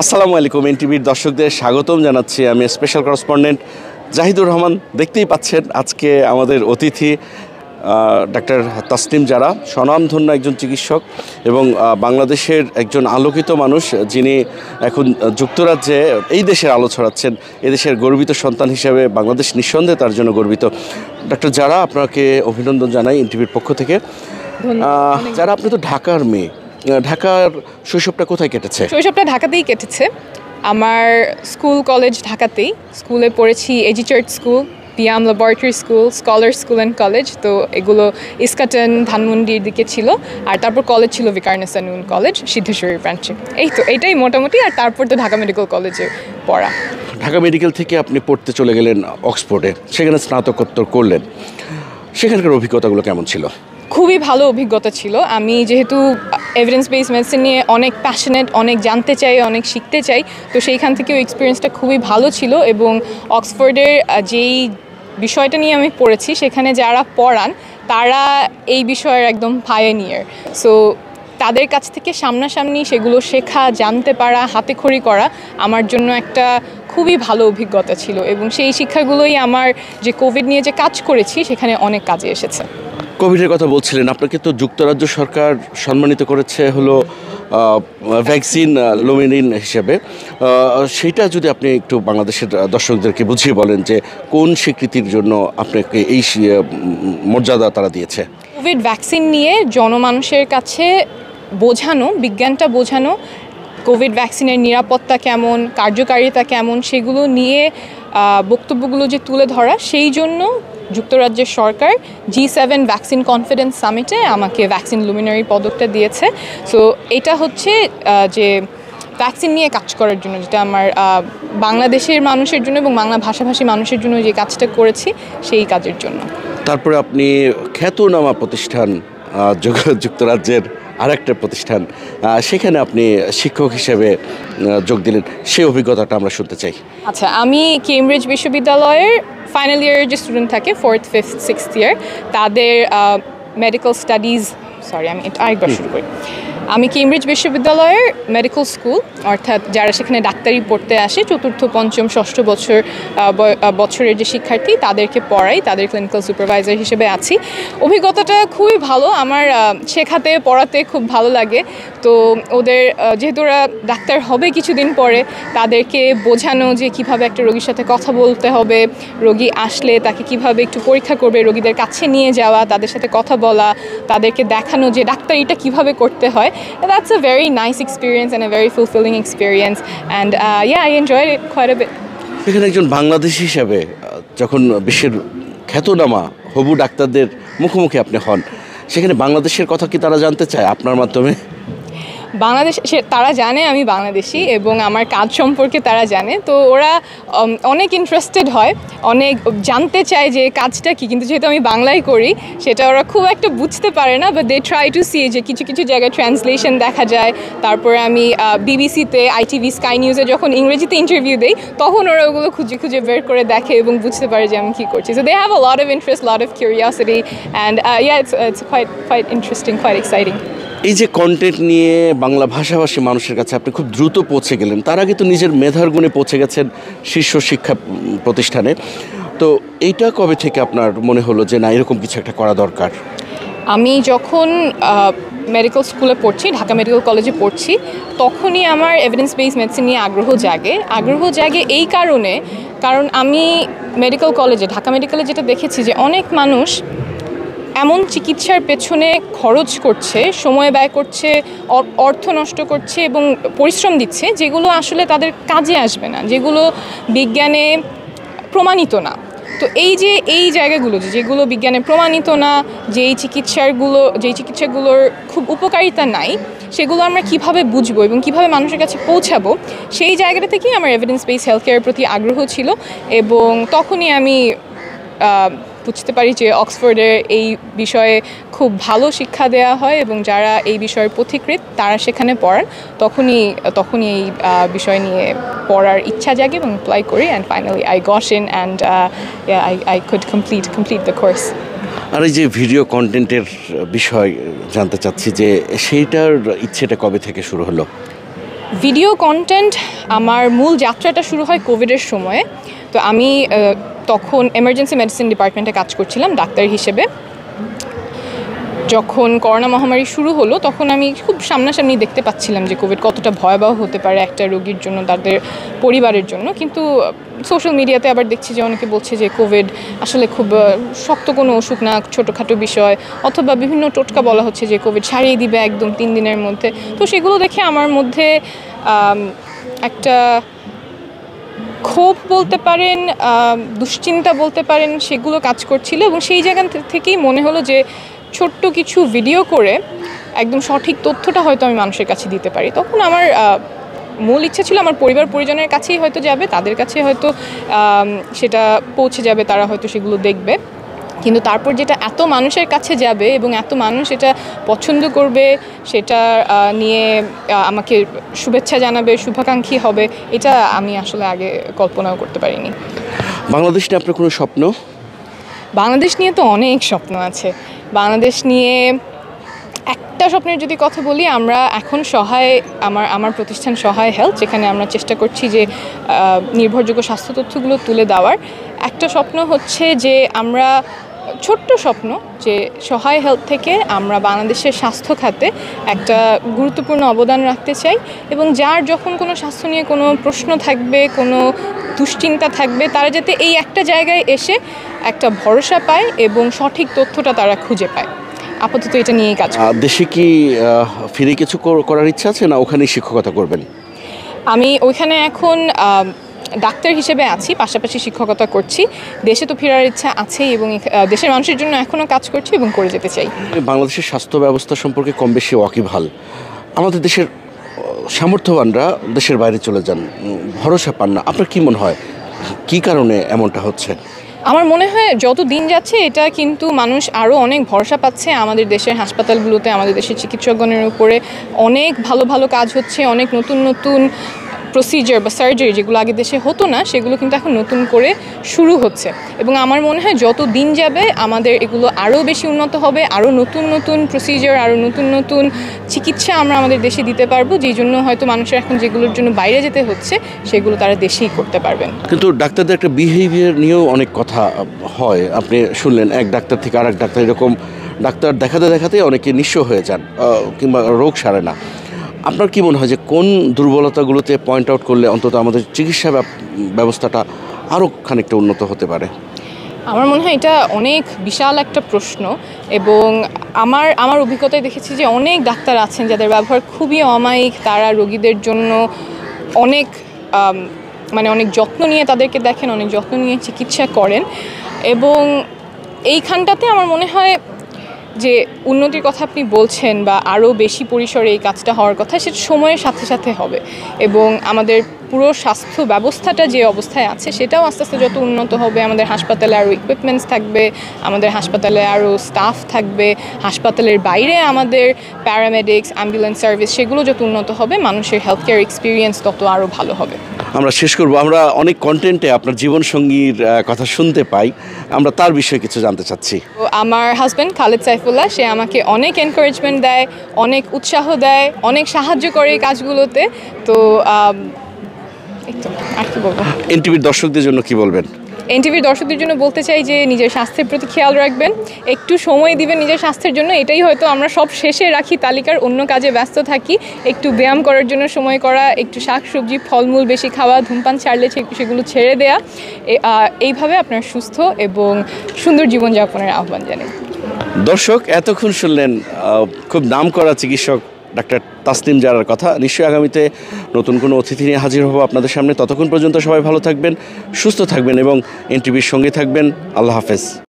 আসসালামু আলাইকুম এনটিভির দর্শকদের স্বাগতম জানাচ্ছি আমি স্পেশাল করসপন্ডেন্ট জাহিদুর রহমান। দেখতেই পাচ্ছেন আজকে আমাদের অতিথি ডাক্তার তাসলিম যারা স্বনামধন্য একজন চিকিৎসক এবং বাংলাদেশের একজন আলোকিত মানুষ যিনি এখন যুক্তরাজ্যে এই দেশের আলো ছড়াচ্ছেন এদেশের গর্বিত সন্তান হিসেবে বাংলাদেশ নিঃসন্দেহে তার জন্য গর্বিত। ডাক্তার যারা আপনাকে অভিনন্দন জানাই এনটিভির পক্ষ থেকে। যারা আপনি তো ঢাকার মেয়ে। ঢাকার শৈশবটা কোথায় কেটেছে? শৈশবটা ঢাকাতেই কেটেছে। আমার স্কুল কলেজ ঢাকাতেই। স্কুলে পড়েছি AG church school Piyam laboratory school scholar school and college তো এগুলো ইস্কাটন ধানমন্ডির দিকে ছিল। আর তারপর কলেজ ছিল বিকারনেসানুন কলেজ সিদ্ধেশ্বরী ব্রাঞ্চে এই তো এটাই মোটামুটি। আর তারপর তো ঢাকা মেডিকেল কলেজে পড়া। ঢাকা মেডিকেল থেকে আপনি পড়তে চলে গেলেন অক্সফোর্ডে। সেখানে স্নাতকোত্তর করলেন। সেখানকার অভিজ্ঞতাগুলো কেমন ছিল? খুবই ভালো অভিজ্ঞতা ছিল। আমি যেহেতু এভিডেন্স বেস মেডিসিন নিয়ে অনেক প্যাশনেট অনেক জানতে চাই, অনেক শিখতে চাই। তো সেইখান থেকেও এক্সপিরিয়েন্সটা খুবই ভালো ছিল এবং অক্সফোর্ডের যেই বিষয়টা নিয়ে আমি পড়েছি, সেখানে যারা পড়ান, তারা এই বিষয়ের একদম পায়োনিয়ার সো তাদের কাছ থেকে সামনাসামনি সেগুলো শেখা, জানতে পারা হাতে খড়ি করা আমার জন্য একটা খুবই ভালো অভিজ্ঞতা ছিল এবং সেই শিক্ষাগুলোই আমার যে কোভিড নিয়ে যে কাজ করেছি, সেখানে অনেক কাজে এসেছে। কোভিডের কথা বলছিলেন, আপনাকে তো যুক্তরাজ্য সরকার সম্মানিত করেছে হলো ভ্যাকসিন লোমিনিন হিসেবে। সেটা যদি আপনি একটু বাংলাদেশের দর্শকদেরকে বুঝিয়ে বলেন যে কোন স্বীকৃতির জন্য আপনাকে এই মর্যাদা তারা দিয়েছে। কোভিড ভ্যাকসিন নিয়ে জনমানুষের কাছে বোঝানো, বিজ্ঞানটা বোঝানো কোভিড ভ্যাকসিনের নিরাপত্তা কেমন, কার্যকারিতা কেমন, সেগুলো নিয়ে বক্তব্যগুলো যে তুলে ধরা, সেই জন্য যুক্তরাজ্যের সরকার জি সেভেন ভ্যাকসিন কনফিডেন্স সামিটে আমাকে ভ্যাকসিন লুমিনারি পদকটা দিয়েছে। সো এটা হচ্ছে যে ভ্যাকসিন নিয়ে কাজ করার জন্য, যেটা আমার বাংলাদেশের মানুষের জন্য এবং বাংলা ভাষাভাষী মানুষের জন্য যে কাজটা করেছি, সেই কাজের জন্য। তারপরে আপনি খ্যাতনামা প্রতিষ্ঠান যুক্তরাজ্যের আরেকটা প্রতিষ্ঠান সেখানে আপনি শিক্ষক হিসেবে যোগ দিলেন। সেই অভিজ্ঞতাটা আমরা শুনতে চাই। আচ্ছা আমি কেমব্রিজ বিশ্ববিদ্যালয়ের ফাইনাল ইয়ারের যে স্টুডেন্ট থাকে ফোর্থ ফিফথ সিক্সথ ইয়ার তাদের মেডিকেল স্টাডিজ সরি আমি আরেকবার শুরু করি। আমি কেমব্রিজ বিশ্ববিদ্যালয়ের মেডিকেল স্কুল অর্থাৎ যারা সেখানে ডাক্তারি পড়তে আসে, চতুর্থ, পঞ্চম, ষষ্ঠ বছর বছরের যে শিক্ষার্থী, তাদেরকে পড়াই, তাদের ক্লিনিক্যাল সুপারভাইজার হিসেবে আছি। অভিজ্ঞতাটা খুবই ভালো, আমার শেখাতে, পড়াতে খুব ভালো লাগে। তো ওদের যেহেতু ওরা ডাক্তার হবে কিছুদিন পরে, তাদেরকে বোঝানো যে কীভাবে একটা রোগীর সাথে কথা বলতে হবে, রোগী আসলে তাকে কীভাবে একটু পরীক্ষা করবে, রোগীদের কাছে নিয়ে যাওয়া, তাদের সাথে কথা বলা, তাদেরকে দেখানো যে ডাক্তারিটা কীভাবে করতে হয় that's very nice experience and a very fulfilling experience. And uh, yeah, I enjoyed it quite a bit. এখানে একজন বাংলাদেশি হিসাবে যখন বিশ্বের খ্যাতনামা হবু ডাক্তারদের মুখোমুখি আপনি হন সেখানে বাংলাদেশের কথা কি তারা জানতে চায় আপনার মাধ্যমে বাংলাদেশ তারা জানে আমি বাংলাদেশি এবং আমার কাজ সম্পর্কে তারা জানে। তো ওরা অনেক ইন্টারেস্টেড হয়, অনেক জানতে চায় যে কাজটা কি, কিন্তু যেহেতু আমি বাংলায় করি, সেটা ওরা খুব একটা বুঝতে পারে না but they try to see যে কিছু কিছু জায়গায় ট্রান্সলেশন দেখা যায়। তারপরে আমি বিবিসিতে আইটিভি স্কাই নিউজে যখন ইংরেজিতে ইন্টারভিউ দেই, তখন ওরা ওগুলো খুঁজে খুঁজে বের করে দেখে এবং বুঝতে পারে যে আমি কী করছি। So they have a lot of interest lot of curiosity and yeah it's it's quite quite interesting quite exciting এই যে কন্টেন্ট নিয়ে বাংলা ভাষাভাষী মানুষের কাছে আপনি খুব দ্রুত পৌঁছে গেলেন, তার আগে তো নিজের মেধার গুণে পৌঁছে গেছেন শীর্ষ শিক্ষা প্রতিষ্ঠানে। তো এইটা কবে থেকে আপনার মনে হলো যে না, এরকম কিছু একটা করা দরকার? আমি যখন মেডিকেল স্কুলে পড়ছি, ঢাকা মেডিকেল কলেজে পড়ছি, তখনই আমার এভিডেন্স বেস মেডিসিন নিয়ে আগ্রহ জাগে। আগ্রহ জাগে এই কারণে, কারণ আমি মেডিকেল কলেজে ঢাকা মেডিকেলে যেটা দেখেছি যে অনেক মানুষ এমন চিকিৎসার পেছনে খরচ করছে, সময় ব্যয় করছে অর্থ নষ্ট করছে এবং পরিশ্রম দিচ্ছে, যেগুলো আসলে তাদের কাজে আসবে না, যেগুলো বিজ্ঞানে প্রমাণিত না। তো এই যে, এই জায়গাগুলো যেগুলো বিজ্ঞানে প্রমাণিত না, যেই চিকিৎসারগুলো, যেই চিকিৎসাগুলোর খুব উপকারিতা নাই, সেগুলো আমরা কীভাবে বুঝব এবং কীভাবে মানুষের কাছে পৌঁছাবো, সেই জায়গাটা থেকেই আমার এভিডেন্স বেস হেলথ কেয়ারের প্রতি আগ্রহ ছিল এবং তখনই আমি বুঝতে পারি যে অক্সফোর্ডের এই বিষয়ে খুব ভালো শিক্ষা দেওয়া হয় এবং যারা এই বিষয়ের পথিকৃত তারা সেখানে পড়ান। তখনই তখনই এই বিষয় নিয়ে পড়ার ইচ্ছা জাগে এবং অ্যাপ্লাই করি and finally I got in and I I could complete complete the course আর এই যে ভিডিও কন্টেন্টের বিষয় জানতে চাচ্ছি যে সেইটার ইচ্ছেটা কবে থেকে শুরু হলো? ভিডিও কন্টেন্ট আমার মূল যাত্রাটা শুরু হয় কোভিডের সময়ে। তো আমি তখন এমার্জেন্সি মেডিসিন ডিপার্টমেন্টে কাজ করছিলাম, ডাক্তার হিসেবে। যখন করোনা মহামারী শুরু হলো, তখন আমি খুব সামনাসামনি দেখতে পাচ্ছিলাম যে কোভিড কতটা ভয়াবহ হতে পারে একটা রোগীর জন্য, তাদের পরিবারের জন্য। কিন্তু সোশ্যাল মিডিয়াতে আবার দেখছি যে অনেকে বলছে যে কোভিড আসলে খুব শক্ত কোনো অসুখ না, ছোটোখাটো বিষয়, অথবা বিভিন্ন টোটকা বলা হচ্ছে যে কোভিড সারিয়ে দিবে একদম তিন দিনের মধ্যে। তো সেগুলো দেখে আমার মধ্যে একটা ক্ষোভ বলতে পারেন দুশ্চিন্তা বলতে পারেন, সেগুলো কাজ করছিল এবং সেই জায়গা থেকেই মনে হলো যে ছোট্ট কিছু ভিডিও করে একদম সঠিক তথ্যটা হয়তো আমি মানুষের কাছে দিতে পারি। তখন আমার মূল ইচ্ছা ছিল আমার পরিবার পরিজনের কাছেই হয়তো যাবে, তাদের কাছে হয়তো সেটা পৌঁছে যাবে, তারা হয়তো সেগুলো দেখবে। কিন্তু তারপর যেটা এত মানুষের কাছে যাবে এবং এত মানুষ এটা পছন্দ করবে সেটা নিয়ে আমাকে শুভেচ্ছা জানাবে শুভাকাঙ্ক্ষী হবে এটা আমি আসলে আগে কল্পনাও করতে পারিনি। বাংলাদেশ নিয়ে আপনার কোনো স্বপ্ন? বাংলাদেশ নিয়ে তো অনেক স্বপ্ন আছে। বাংলাদেশ নিয়ে একটা স্বপ্নের যদি কথা বলি আমরা এখন সহায় আমার আমার প্রতিষ্ঠান সহায় হেলথ যেখানে আমরা চেষ্টা করছি যে নির্ভরযোগ্য স্বাস্থ্য তথ্যগুলো তুলে দেওয়ার। একটা স্বপ্ন হচ্ছে যে আমরা ছোট্ট স্বপ্ন যে সহায় হেলথ থেকে আমরা বাংলাদেশের স্বাস্থ্য খাতে একটা গুরুত্বপূর্ণ অবদান রাখতে চাই এবং যার যখন কোনো স্বাস্থ্য নিয়ে কোনো প্রশ্ন থাকবে কোনো দুশ্চিন্তা থাকবে তারা যাতে এই একটা জায়গায় এসে একটা ভরসা পায় এবং সঠিক তথ্যটা তারা খুঁজে পায়। আপাতত এটা নিয়েই কাজ দেশে কি ফিরে কিছু করার ইচ্ছা আছে না ওখানেই শিক্ষকতা করবেন? আমি ওইখানে এখন ডাক্তার হিসেবে আছি পাশাপাশি শিক্ষকতা করছি। দেশে তো ফেরার ইচ্ছা আছেই এবং দেশের মানুষের জন্য এখনও কাজ করছি এবং করে যেতে চাই। বাংলাদেশের স্বাস্থ্য ব্যবস্থা সম্পর্কে কম বেশি ওয়াকিবহাল। আমাদের দেশের সামর্থ্যবানরা দেশের বাইরে চলে যান। ভরসা পান না। আপনার কি মনে হয়? কি কারণে এমনটা হচ্ছে? আমার মনে হয় যত দিন যাচ্ছে এটা কিন্তু মানুষ আরও অনেক ভরসা পাচ্ছে। আমাদের দেশের হাসপাতালগুলোতে আমাদের দেশের চিকিৎসকগণের উপরে অনেক ভালো ভালো কাজ হচ্ছে অনেক নতুন নতুন প্রসিজার বা সার্জারি যেগুলো আগে দেশে হতো না, সেগুলো কিন্তু এখন নতুন করে শুরু হচ্ছে। এবং আমার মনে হয় যত দিন যাবে, আমাদের এগুলো আরও বেশি উন্নত হবে, আরও নতুন নতুন প্রসিজার আরও নতুন নতুন চিকিৎসা আমরা আমাদের দেশে দিতে পারব, যেই জন্য হয়তো মানুষের এখন যেগুলোর জন্য বাইরে যেতে হচ্ছে, সেগুলো তারা দেশেই করতে পারবেন। কিন্তু ডাক্তারদের একটা বিহেভিয়ার নিয়েও অনেক কথা হয়। আপনি শুনলেন, এক ডাক্তার থেকে আরেক ডাক্তার, এরকম ডাক্তার দেখাতে দেখাতে অনেকে নিঃস্ব হয়ে যান কিংবা রোগ সারে না। আপনার কি মনে হয় যে কোন দুর্বলতাগুলোতে পয়েন্ট আউট করলে অন্তত আমাদের চিকিৎসা ব্যবস্থাটা আরও খানিকটা উন্নত হতে পারে? আমার মনে হয় এটা অনেক বিশাল একটা প্রশ্ন এবং আমার আমার অভিজ্ঞতায় দেখেছি যে অনেক ডাক্তার আছেন যাদের ব্যবহার খুবই অমায়িক, তারা রোগীদের জন্য অনেক মানে অনেক যত্ন নিয়ে তাদেরকে দেখেন, অনেক যত্ন নিয়ে চিকিৎসা করেন এবং এইখানটাতে আমার মনে হয় যে উন্নতির কথা আপনি বলছেন বা আরও বেশি পরিসরে এই কাজটা হওয়ার কথা, সেটা সময়ের সাথে সাথে হবে। এবং আমাদের পুরো স্বাস্থ্য ব্যবস্থাটা যে অবস্থায় আছে, সেটাও আস্তে আস্তে যত উন্নত হবে, আমাদের হাসপাতালে আরও ইকুইপমেন্টস থাকবে, আমাদের হাসপাতালে আরও স্টাফ থাকবে, হাসপাতালের বাইরে আমাদের প্যারামেডিক্স অ্যাম্বুলেন্স সার্ভিস সেগুলো যত উন্নত হবে, মানুষের হেলথ কেয়ার এক্সপিরিয়েন্স তত আরও ভালো হবে। আমরা শেষ করব। আমরা অনেক কন্টেন্টে আপনার জীবনসঙ্গীর সঙ্গীর কথা শুনতে পাই। আমরা তার বিষয়ে কিছু জানতে চাচ্ছি। আমার হাজব্যান্ড খালেদ সাইফুল্লাহ সে আমাকে অনেক এনকারেজমেন্ট দেয় অনেক উৎসাহ দেয় অনেক সাহায্য করে এই কাজগুলোতে। তো আর কি বলব? এনটিভির দর্শকদের জন্য কি বলবেন? এনটিভির দর্শকদের জন্য বলতে চাই যে নিজের স্বাস্থ্যের প্রতি খেয়াল রাখবেন। একটু সময় দিবেন নিজের স্বাস্থ্যের জন্য। এটাই হয়তো আমরা সব শেষে রাখি, তালিকার অন্য কাজে ব্যস্ত থাকি। একটু ব্যায়াম করার জন্য সময় করা, একটু শাক সবজি, ফলমূল বেশি খাওয়া, ধূমপান ছাড়লে সেগুলো ছেড়ে দেয়া। এইভাবে আপনার সুস্থ এবং সুন্দর জীবনযাপনের আহ্বান জানাই। দর্শক, এতক্ষণ শুনলেন খুব নাম করা চিকিৎসক ডাক্তার তাসলিম জারার কথা। নিশ্চয়ই আগামীতে নতুন কোনো অতিথি নিয়ে হাজির হব আপনাদের সামনে। ততক্ষণ পর্যন্ত সবাই ভালো থাকবেন, সুস্থ থাকবেন এবং এনটিভির সঙ্গে থাকবেন। আল্লাহ হাফেজ।